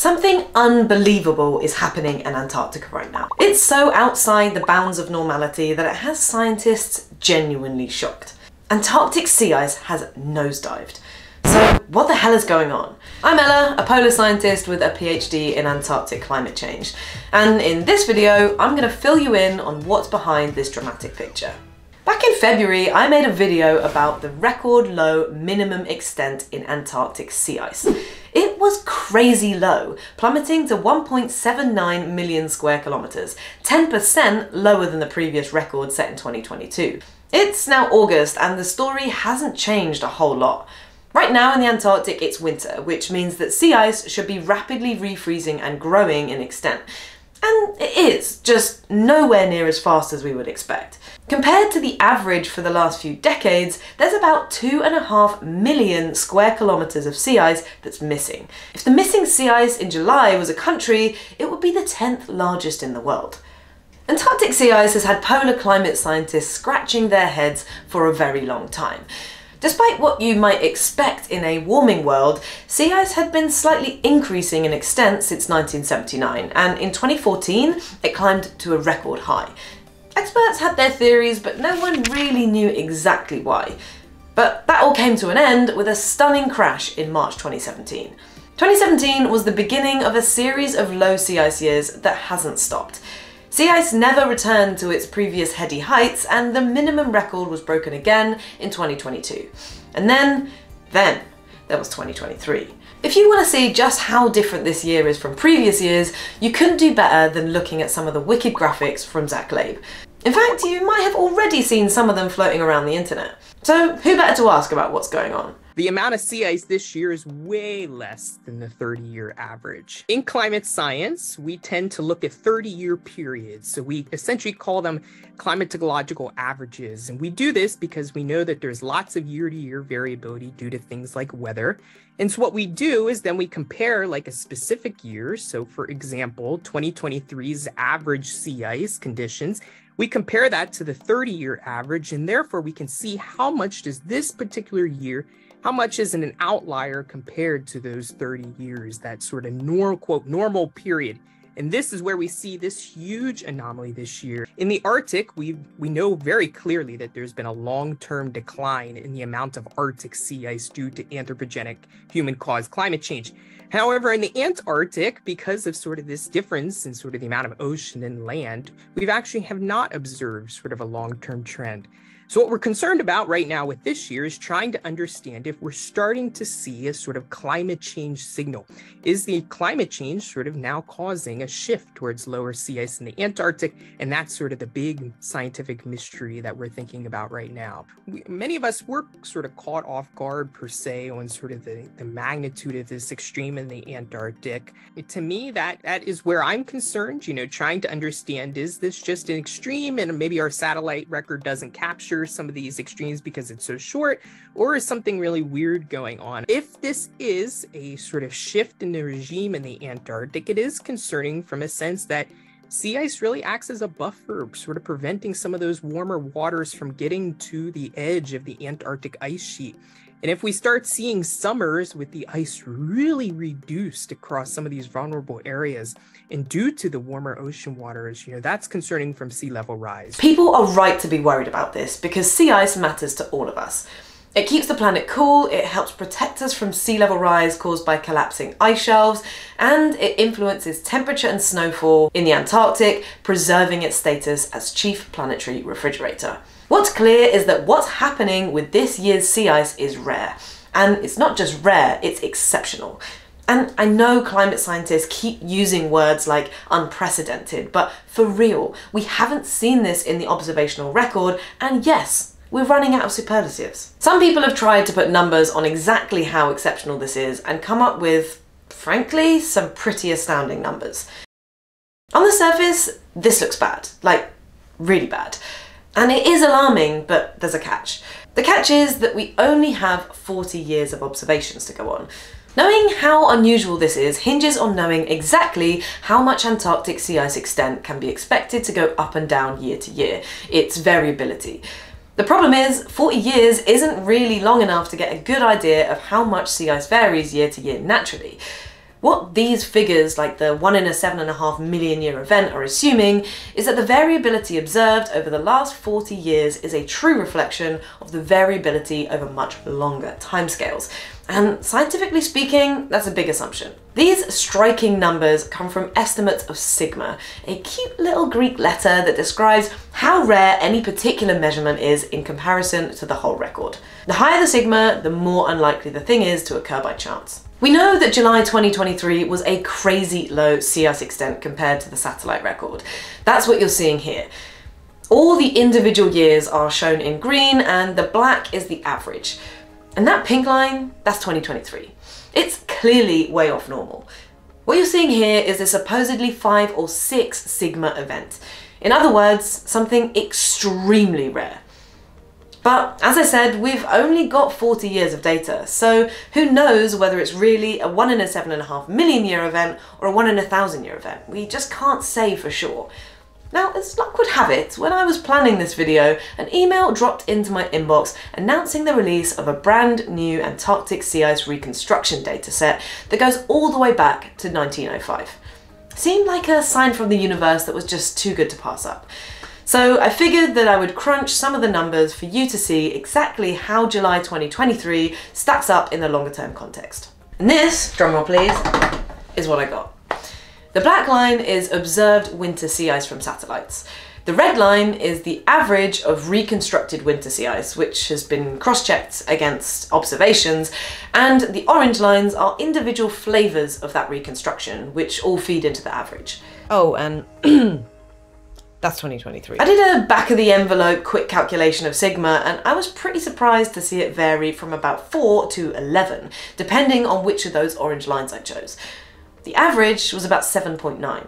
Something unbelievable is happening in Antarctica right now. It's so outside the bounds of normality that it has scientists genuinely shocked. Antarctic sea ice has nosedived. So, what the hell is going on? I'm Ella, a polar scientist with a PhD in Antarctic climate change, and in this video, I'm going to fill you in on what's behind this dramatic picture. Back in February, I made a video about the record low minimum extent in Antarctic sea ice. It was crazy low, plummeting to 1.79 million square kilometres, 10% lower than the previous record set in 2022. It's now August and the story hasn't changed a whole lot. Right now in the Antarctic it's winter, which means that sea ice should be rapidly refreezing and growing in extent. And it is, just nowhere near as fast as we would expect. Compared to the average for the last few decades, there's about two and a half million square kilometres of sea ice that's missing. If the missing sea ice in July was a country, it would be the 10th largest in the world. Antarctic sea ice has had polar climate scientists scratching their heads for a very long time. Despite what you might expect in a warming world, sea ice had been slightly increasing in extent since 1979, and in 2014 it climbed to a record high. Experts had their theories, but no one really knew exactly why. But that all came to an end with a stunning crash in March 2017. 2017 was the beginning of a series of low sea ice years that hasn't stopped. Sea ice never returned to its previous heady heights, and the minimum record was broken again in 2022. And then, then, there was 2023. If you want to see just how different this year is from previous years, you couldn't do better than looking at some of the wicked graphics from Zack Labe. In fact, you might have already seen some of them floating around the internet. So, who better to ask about what's going on? The amount of sea ice this year is way less than the 30 year average. In climate science, we tend to look at 30 year periods. So we essentially call them climatological averages. And we do this because we know that there's lots of year to year variability due to things like weather. And so what we do is then we compare like a specific year. So for example, 2023's average sea ice conditions we compare that to the 30 year average, and therefore we can see how much does this particular year how much is an outlier compared to those 30 years, that sort of normal, quote, normal period? And this is where we see this huge anomaly this year. In the Arctic, we we know very clearly that there's been a long-term decline in the amount of Arctic sea ice due to anthropogenic human-caused climate change. However, in the Antarctic, because of sort of this difference in sort of the amount of ocean and land, we've actually have not observed sort of a long-term trend. So, what we're concerned about right now with this year is trying to understand if we're starting to see a sort of climate change signal. Is the climate change sort of now causing a shift towards lower sea ice in the Antarctic? And that's sort of the big scientific mystery that we're thinking about right now. We, many of us were sort of caught off guard, per se, on sort of the, the magnitude of this extreme in the Antarctic. To me, that, that is where I'm concerned, you know, trying to understand is this just an extreme and maybe our satellite record doesn't capture some of these extremes because it's so short, or is something really weird going on? If this is a sort of shift in the regime in the Antarctic, it is concerning from a sense that sea ice really acts as a buffer, sort of preventing some of those warmer waters from getting to the edge of the Antarctic ice sheet. And if we start seeing summers with the ice really reduced across some of these vulnerable areas, and due to the warmer ocean waters, you know, that's concerning from sea level rise. People are right to be worried about this because sea ice matters to all of us. It keeps the planet cool, it helps protect us from sea level rise caused by collapsing ice shelves, and it influences temperature and snowfall in the Antarctic, preserving its status as chief planetary refrigerator. What's clear is that what's happening with this year's sea ice is rare. And it's not just rare, it's exceptional. And I know climate scientists keep using words like unprecedented, but for real, we haven't seen this in the observational record, and yes, we're running out of superlatives. Some people have tried to put numbers on exactly how exceptional this is and come up with, frankly, some pretty astounding numbers. On the surface, this looks bad, like really bad. And it is alarming, but there's a catch. The catch is that we only have 40 years of observations to go on. Knowing how unusual this is hinges on knowing exactly how much Antarctic sea ice extent can be expected to go up and down year to year, its variability. The problem is, 40 years isn't really long enough to get a good idea of how much sea ice varies year to year naturally. What these figures, like the 1 in a 7.5 million year event, are assuming is that the variability observed over the last 40 years is a true reflection of the variability over much longer timescales. And scientifically speaking, that's a big assumption. These striking numbers come from estimates of sigma, a cute little Greek letter that describes how rare any particular measurement is in comparison to the whole record. The higher the sigma, the more unlikely the thing is to occur by chance. We know that July 2023 was a crazy low ice extent compared to the satellite record. That's what you're seeing here. All the individual years are shown in green and the black is the average. And that pink line, that's 2023. It's clearly way off normal. What you're seeing here is a supposedly 5 or 6 sigma event. In other words, something extremely rare. But as I said, we've only got 40 years of data, so who knows whether it's really a 1 in a 7.5 million year event or a 1 in a 1,000 year event. We just can't say for sure. Now, as luck would have it, when I was planning this video, an email dropped into my inbox announcing the release of a brand new Antarctic sea ice reconstruction dataset that goes all the way back to 1905. Seemed like a sign from the universe that was just too good to pass up. So I figured that I would crunch some of the numbers for you to see exactly how July 2023 stacks up in the longer term context. And this, drumroll please, is what I got. The black line is observed winter sea ice from satellites. The red line is the average of reconstructed winter sea ice, which has been cross-checked against observations, and the orange lines are individual flavours of that reconstruction, which all feed into the average. Oh, and That's 2023. I did a back of the envelope quick calculation of sigma and I was pretty surprised to see it vary from about 4 to 11, depending on which of those orange lines I chose. The average was about 7.9.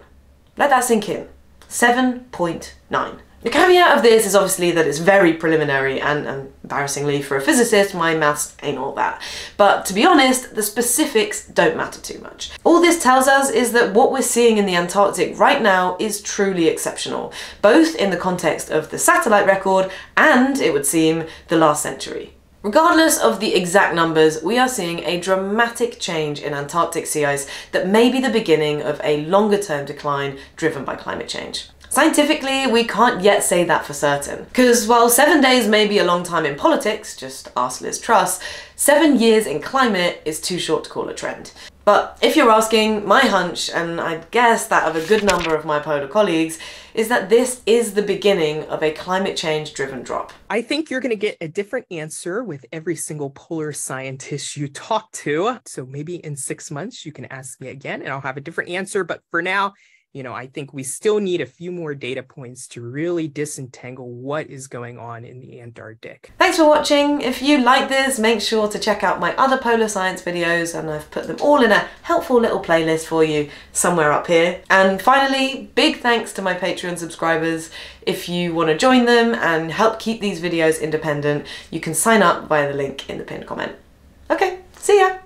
Let that sink in. 7.9. The caveat of this is obviously that it's very preliminary and, and, embarrassingly for a physicist, my maths ain't all that. But to be honest, the specifics don't matter too much. All this tells us is that what we're seeing in the Antarctic right now is truly exceptional, both in the context of the satellite record and, it would seem, the last century. Regardless of the exact numbers, we are seeing a dramatic change in Antarctic sea ice that may be the beginning of a longer term decline driven by climate change. Scientifically, we can't yet say that for certain. Because while seven days may be a long time in politics, just ask Liz Truss, seven years in climate is too short to call a trend. But if you're asking, my hunch, and I guess that of a good number of my polar colleagues, is that this is the beginning of a climate change driven drop. I think you're going to get a different answer with every single polar scientist you talk to. So maybe in six months, you can ask me again and I'll have a different answer. But for now, you know, I think we still need a few more data points to really disentangle what is going on in the Antarctic. Thanks for watching. If you like this, make sure to check out my other polar science videos and I've put them all in a helpful little playlist for you somewhere up here. And finally, big thanks to my Patreon subscribers. If you want to join them and help keep these videos independent, you can sign up via the link in the pinned comment. Okay, see ya!